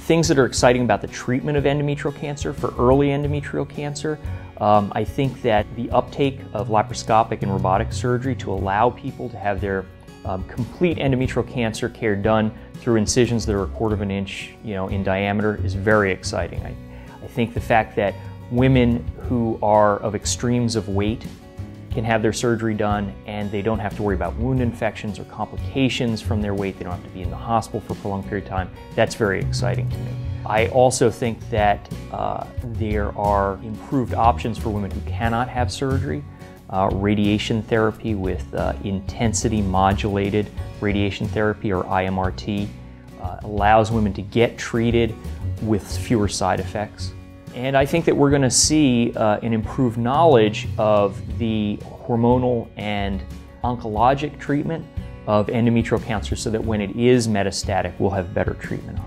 things that are exciting about the treatment of endometrial cancer for early endometrial cancer, um, I think that the uptake of laparoscopic and robotic surgery to allow people to have their um, complete endometrial cancer care done through incisions that are a quarter of an inch you know, in diameter is very exciting. I, I think the fact that women who are of extremes of weight can have their surgery done and they don't have to worry about wound infections or complications from their weight. They don't have to be in the hospital for a prolonged period of time. That's very exciting to me. I also think that uh, there are improved options for women who cannot have surgery. Uh, radiation therapy with uh, intensity modulated radiation therapy or IMRT uh, allows women to get treated with fewer side effects. And I think that we're going to see uh, an improved knowledge of the hormonal and oncologic treatment of endometrial cancer so that when it is metastatic, we'll have better treatment